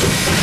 Música